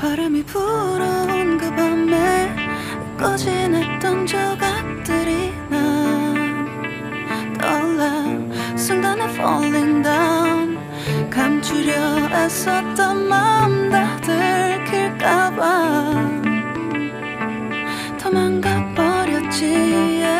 바람이 불어온 그 밤에 꺼진 했던 조각들이 난 떠올라 순간에 falling down 감추려 애썼던 마음 다 들킬까봐 도망가버렸지 yeah.